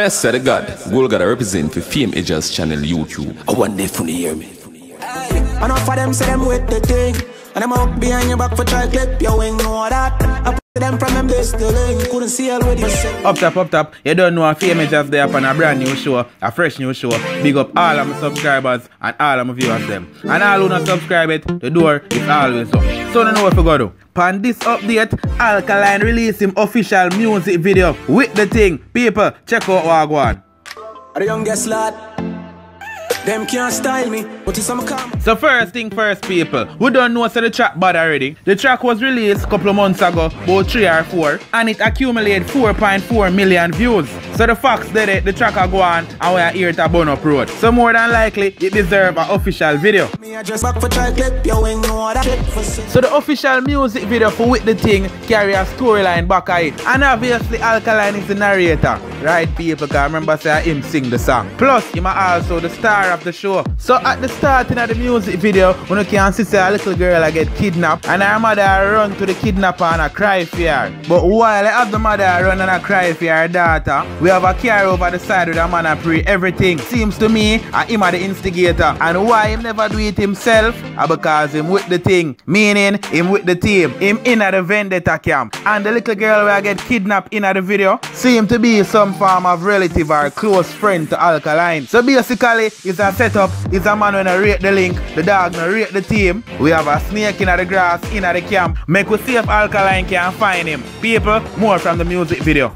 I said to God, Goal gotta represent for Fame Edjahz channel YouTube. I want they funny hear me. Enough of them say them with the thing. And them out behind your back for try clip your wing, know that. I put them from them this the link. Couldn't see you. Up top, up top. You don't know a famous just there upon a brand new show, a fresh new show. Big up all of my subscribers and all of my viewers them. And all who not subscribe it, the door is always up. So don't know what we go do. Pan this update, Alkaline release him official music video with the thing. People, check out what I want. Wagwan. The youngest lad. Them can't style me, but it's some calm. So first thing first, people, we don't know so the track bad already. The track was released a couple of months ago, about 3 or 4, and it accumulated 4.4 million views. So the facts did it, the track are go on, and we are here to burn up road. So more than likely, it deserve an official video. I. So the official music video for With The Thing carry a storyline back at it. And obviously Alkaline is the narrator. Right people, cause remember say him sing the song. Plus, him also the star of the show. So at the starting of the music video, when you can see a little girl I get kidnapped and her mother run to the kidnapper and a cry for her. But while I have the mother run and a cry for her daughter, we have a car over the side with a man and pray everything. Seems to me, I him are the instigator. And why him never do it himself? Uh, because him with the thing. Meaning, him with the team. Him in at the vendetta camp. And the little girl where I get kidnapped in at the video seem to be some form of relative or close friend to Alkaline. So basically, it's a setup. It's a man when I rate the link. The dog no rate the team. We have a snake in the grass, in the camp. Make we see if Alkaline can find him. People, more from the music video.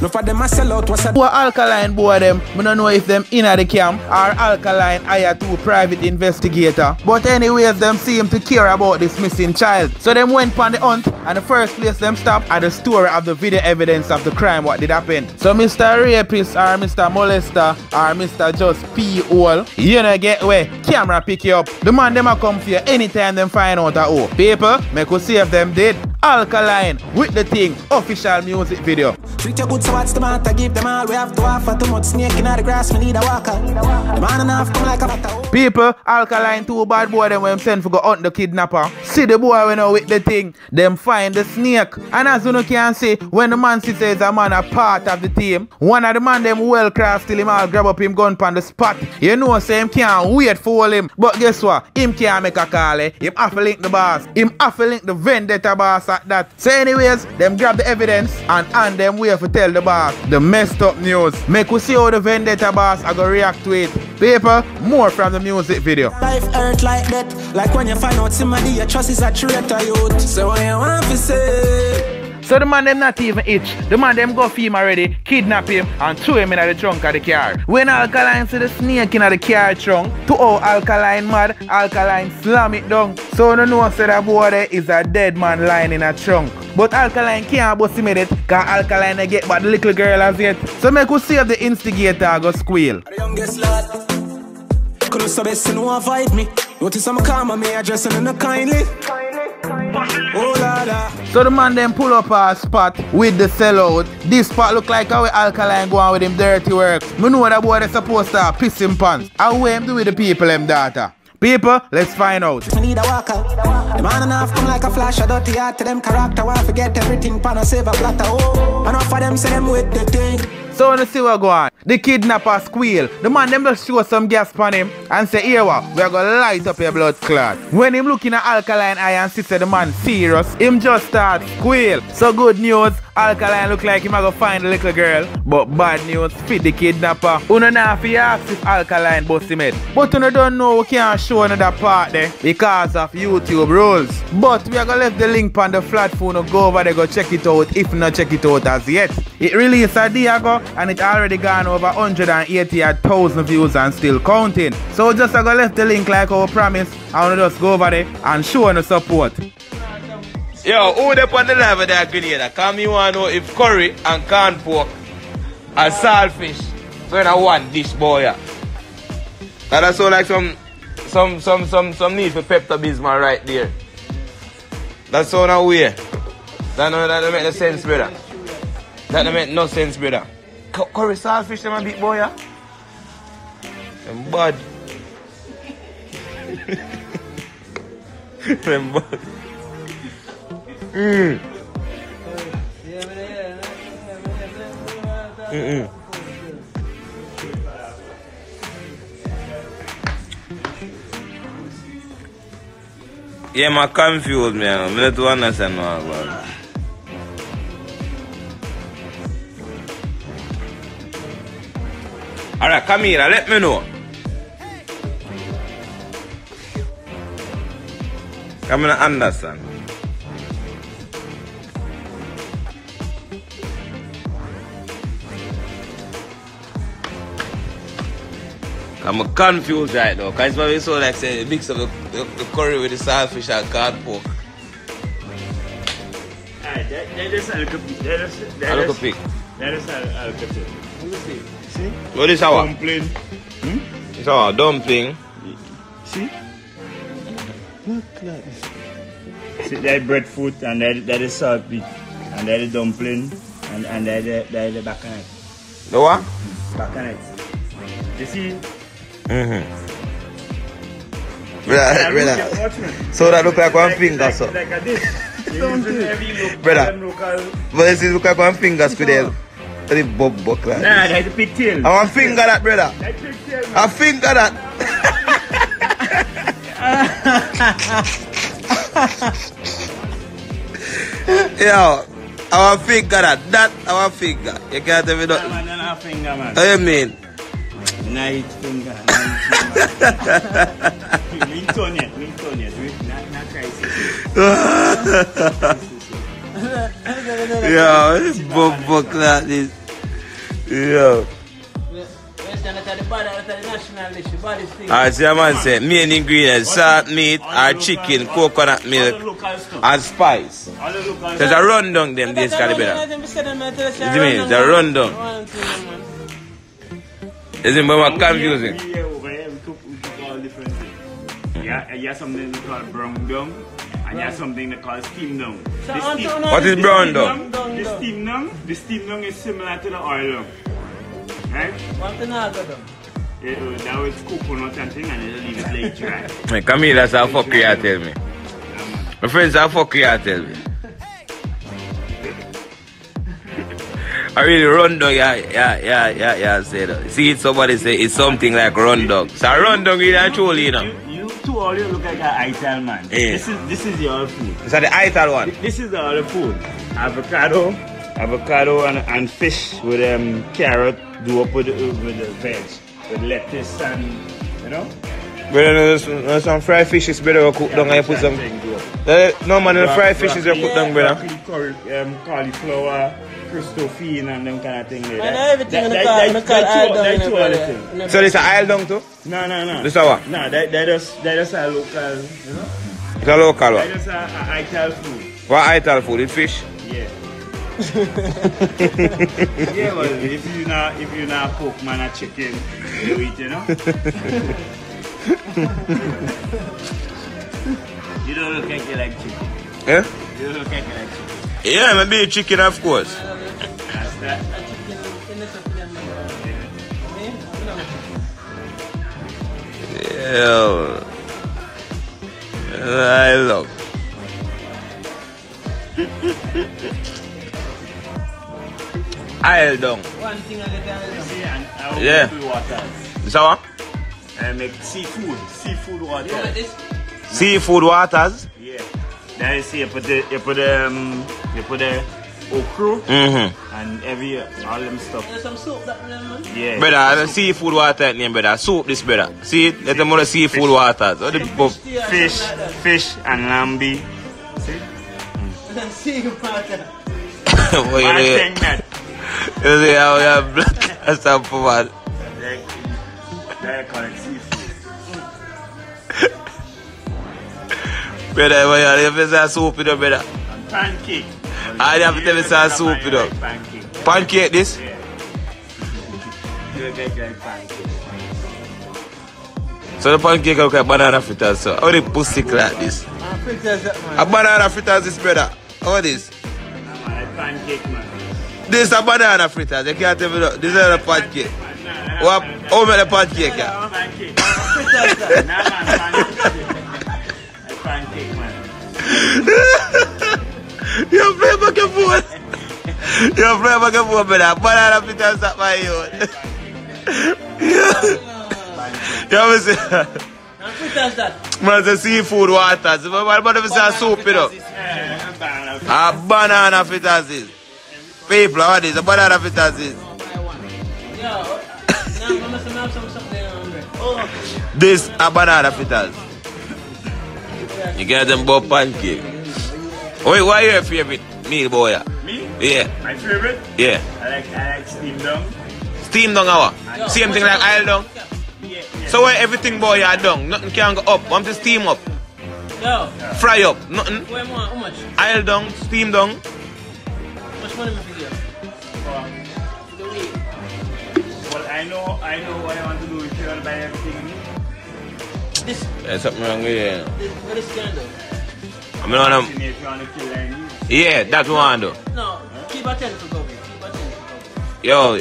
No for them I sell out, what's a Who alkaline boy them, we don't know if them in the camp or alkaline hire two private investigator. But anyways, them seem to care about this missing child. So them went on the hunt and the first place them stopped at the story of the video evidence of the crime what did happen. So Mr. Rapist or Mr. Molester or Mr. Just P hole, you know get where camera pick you up. The man them a come for you anytime them find out a oh. People, make us see if them did. Alkaline with the thing, official music video. Treat good, so what's the matter? Give them all we have to offer. Too much snake in the grass, we need a walker. The man come like a. People, alkaline too bad boy them when send for go hunt the kidnapper. See the boy when know with the thing, them find the snake. And as you know can see, when the man says a man a part of the team, one of the man them well craft till him all grab up him gun pan the spot. You know say him can't wait for him. But guess what? Him can't make a call eh? Him have to link the boss. Him have to link the vendetta boss at that. So anyways, them grab the evidence and hand them way for tell the boss the messed up news. Make we see how the vendetta boss are gonna react to it. People, more from the music video. Life hurt like that. Like when you find out somebody trust is a traitor, youth. So what you want to say? So the man them not even itch. The man them go for him already, kidnap him and throw him in the trunk of the car. When Alkaline see the snake in the car trunk, to all Alkaline mad, Alkaline slam it down. So no know say that boy there is a dead man lying in a trunk. But Alkaline can't bust him with it, cause Alkaline they get but the little girl as yet. So make us save the instigator go squeal. The youngest lad. Couldn't stop best to avoid me. Notice I'm calm and me addressing in a kindly. Oh la la. So the man then pull up a spot with the sellout. This spot look like how Alkaline go on with him dirty work. Me know that boy they supposed to piss him pants. How him do with the people them data? People, let's find out. We need a walker. The man enough come like a flash, a dirty heart to them character. Why forget everything, pan a save a platter. Oh, enough of them say them with the thing. So you see what go on, the kidnapper squeal. The man them just show some gas on him and say, here what, we are gonna light up your blood clot. When him looking at alkaline and see the man serious, him just start squeal. So good news, alkaline look like him a go find the little girl. But bad news, fit the kidnapper. Uno now fi ask if alkaline bust him head. But uno don't know we can't show another part there because of YouTube rules. But we are gonna left the link on the flat phone go over there go check it out if not check it out as yet. It released a day ago and it already gone over 180,000 views and still counting. So just I go left the link like our promise and we just go over there and show the support. Yo, who they on the live of that Grenada? Come me want to know if curry and corn pork and saltfish gonna want dish boy. Yeah. That's all like some some some some some need for Pepto Bismol right there. That's all now way. That no that don't make no sense, brother. That don't make no sense, brother. Cu- Curry saltfish them a big boy, yeah? Them bad. them bad. Mm. Mm-mm. Yeah, my confused man. I'm not understand what I'm going. Alright, Camila, let me know. I'm gonna understand. I'm confused right now, because it's probably so like say mix of the, the, the curry with the saltfish and cod pork. Alright, that, that is a little bit. That is, that I look a is, pic. that is a, a little bit. See. See? What is our? Dumpling. Hmm? It's our dumpling. See? Look like See, that breadfruit and that, that is salt beef. And that is dumpling. And, and that, that, that is the baconet. The what? Baconet. You see? Mm-hmm. Now, Brother, look at- brother. watch me. So that look like one Like- finger, like, so. Like a this. You using every local, Brother. them local. But this is look like one finger squid. The bob buck like. Nah, that's a pigtail. I want finger that, brother. That's pigtail, man. I finger that. Yo, I want finger that. That I want finger. You can't tell me Nah, nothing. man, that's not finger, man. What you mean? Night finger. Night finger. we ain't done yet. We ain't done. We not, not crisis. Yo, this bob buck like this. Yo. Alright, see, man say main ingredients salt, meat, or chicken, coconut milk, and spice. All the local There's a rundown them days, Calibera. What do you mean? The rundown. Is it more confusing? We here over here, we cook, we cook all different things. Yeah, you have something they call brown dung, and you have something they call steam down. The steam- What is the brown steam down? The steam down, the steam down is similar to the oil down. Right? Yeah, uh, that was coconut and thing, and they leave it late dry. Man, Camila say fuck you, I tell me. My friends say fuck you, I tell me. I really run dog, yeah, yeah, yeah, yeah, yeah, say that. See somebody say it's something like run dog. So run dog really actually, you know. You, you two all you look like an Ital man. Yeah. This is this is your food. It's the ital one. This is the other food. Avocado, avocado and, and fish with um carrot, do up with the, with the veg, with lettuce and you know. But then there's, there's some fried fish is better to cook down and you put some. Thing. Uh, no man, the fried fish is you cook down better. Broccoli, curry, um, cauliflower, Christophine and them kind of thing. There. I know everything in the car- in the car that, aisle that, in two the other car. thing. So this a aisle down too? No, no, no. This a what? No, that, that is that is a local, you know. It's a local one. is a, a Ital food. What ital food? It's fish? Yeah. yeah, well, if you not if you not cook man a chicken, you eat, you know. you don't look like you like chicken. Yeah? You don't look like you like chicken. Yeah, maybe a chicken of course. That's that. Yeah. I love. Aisle down. See, and I will Yeah. do water. This a what? I make seafood, seafood water. Seafood waters. Yeah. Then you see you put the you put the um, you put the okra Mm-hmm. and every all them stuff. There's some soup that man. Yeah. Brother, the seafood water name, brother. Soup this, brother. See it? Let them know the seafood waters. What the pop? fish, fish and lambi. See? See you water. What you One do? thing that You see how you have blood and stuff for man. they, they call it Brother, you have to say soup, you know, brother. And pancake. I have to tell you soup, you know. Pancake. Pancake this? Yeah. You make like pancake. So the pancake look like banana fritters, so how the pussy like this? Princess that man. A banana fritters this, brother. How this? Pancake man. This a banana fritters. You can't tell me that. This is a pancake. What? How the pancake? Pancake. You play back your phone. Yo, friend, I can go better. Banana fit and stop my youth. Yo, me say, And put us that. man say seafood waters. What about if it's a soup, you know? A banana fritters is. People, what is a banana fritters is? Yo, now I'm gonna have some something on there. Oh, This a banana fritters. You get them both pancake. Wait, what are your favorite meal, boy? Me? Yeah, My favorite? yeah. I like I like steamed dung. Steam down our. Same thing like oil down. Yeah, yeah. So where everything boy are done, nothing can go up. Want to steam up, yo, fry up, nothing. where more? How much? Oil down, steam down. How much money me for you? The. Well, I know I know what I want to do if you want to buy everything. This, There's something wrong with you. this, what is going to I mean, wanna, If you want to kill any. yeah, that one do. No, keep a 10 for Gobi. Keep a 10 for Gobi. Yo.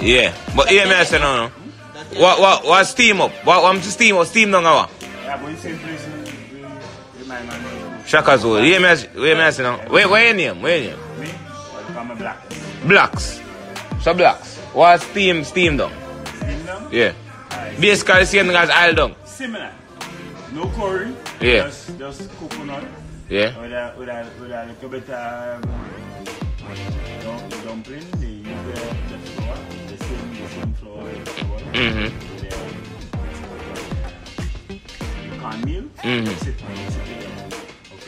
Yeah, but hear me I say no, no. What, what, what steam up? What, what to steam up? Steam down our. Yeah, but in same place we, we, we my man. Shaka Zulu. Hear me, I- hear me say no. Where, where your name? Where your name? Me? I'm a black. Blacks. So blacks. What steam, steam down? Steamed dung? Yeah. Basically same thing as oil down. Similar. No curry. Yeah. Just, just coconut. Yeah. With a, with a, with a little bit of um, dumpling. They use the, the flour. The same, the same flour. Mm-hmm. With the cornmeal. Mhm. Mix it, mix it.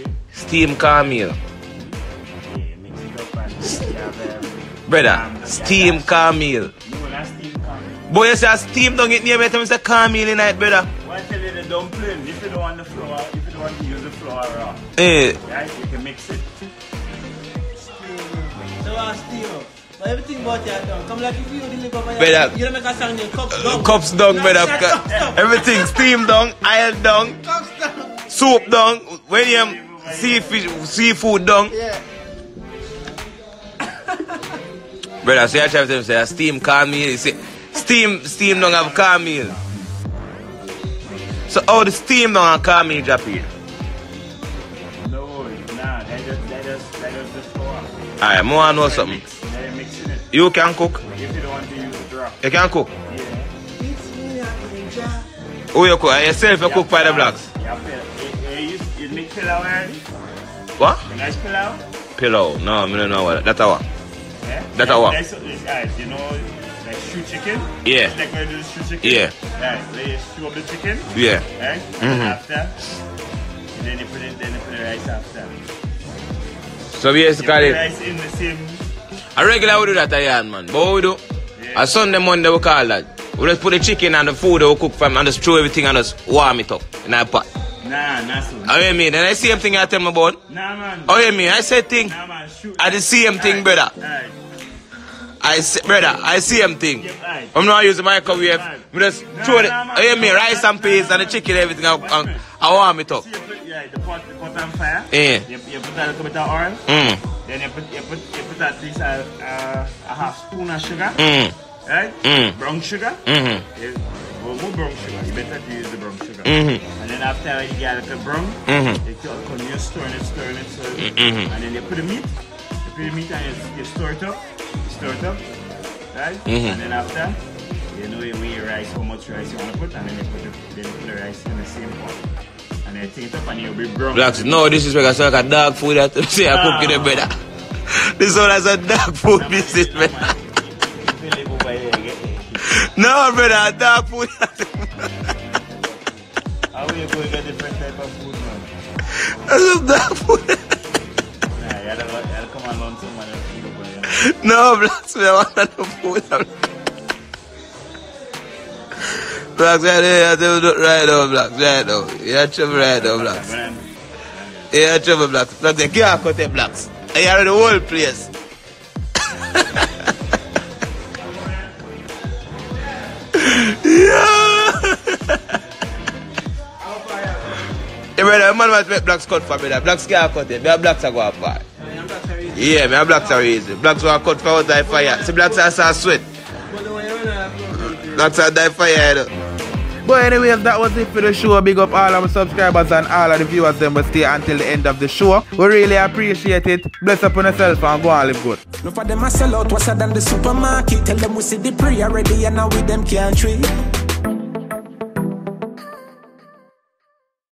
Okay? Steam cornmeal. Yeah, mix it up and you have um, Brother, um, steam cornmeal. Boy, you say steam down it near me, tell me say cornmeal in it, brother. Well, I tell you the dumpling. If you don't want the flour, if you don't want to use the flour raw, Eh, right, you can mix it. So I steal. But everything about you done. Come like if you deliver my Better. You don't make a song named Cups Down. cups down, No, brother. shut up. Everything steam down, oil down, Cups down. soup down, when you seafish, seafood down. Yeah. Brother, so you try to tell me say steam cornmeal. You say steam, steam don't have cornmeal. So how the steam down and cornmeal drop here? No, nah, that just, that just, that just the flour. Alright, I want to know something. Mix, they're mixing. You can cook? If you don't want to use it raw. You can cook? Yeah. Who you cook? Yourself you cook for the blocks? Yeah. You, make already? What? You guys pilau? Pillow. No, I don't know what. That's what. Yeah. That's a what? That's, that's, you know, like shoe chicken? Yeah. Like when you do shoe chicken? Yeah. Right, so you stew up the chicken, Yeah. right? And after, and then you put it, then you put the rice after. So You put the basically, rice in the same, a regular we do that a man. But we do? Yeah. A Sunday, Monday we call that. We just put the chicken and the food that we cook from and just throw everything and just warm it up in a pot. nah, nah, so. How you mean? And the same thing you tell me about? Nah, man. How you mean? I said thing. Nah, man, shoot. I the same thing, brother. Alright. I say, brother, I same thing. I'm not using my microwave. We just throw it. how you me Rice and peas and the chicken, everything, I, and, and warm it up. Put, yeah, the pot, the pot on fire. Yeah. You, you put a little bit of oil. Mm, Then you put, you put, you put at least a, a, a half spoon of sugar. mm, Right? Mm. Brown sugar. mm-hmm, Yeah. Well, more brown sugar. You better to use the brown sugar. Mhm. And then after you get it brown, Mhm. you continue stirring it, stirring it, stirring it. Mhm. And then you put the meat. You put the meat and you, you stir it up. You stir it up. Right? Mhm. And then after, you know weigh your rice, how much rice you want to put, and then you put the, then put the rice in the same pot. And then take it up and you'll be brown. Blacks, no disrespect. I sound like a dog food that say I cook it better. This one is a dog food business, man. If you live over here, you. No, brother, dog food. How will you go get different type of food, man? That's a dog food. No, blacks, me, want the food. Blacks, right there, you have to right now, blacks, right now. You have trouble right now, blacks. You have trouble, blacks. Blacks, they can't cut blacks. You are the whole place. yeah. Hey, brother, man must make blacks cut for me. Blacks can't cut it. Blacks are going far. I'm not sorry. Yeah, me and blacks are easy. Blacks want cut for out die fire. See, blacks are start sweat. But the way you run Blacks are die fire, you know. But anyways, that was it for the show. Big up all of my subscribers and all of the viewers them will stay until the end of the show. We really appreciate it. Bless up on yourself and go and live good. No for them I sell out, what's than the supermarket. Tell them we see the prayer already and now with them can't treat.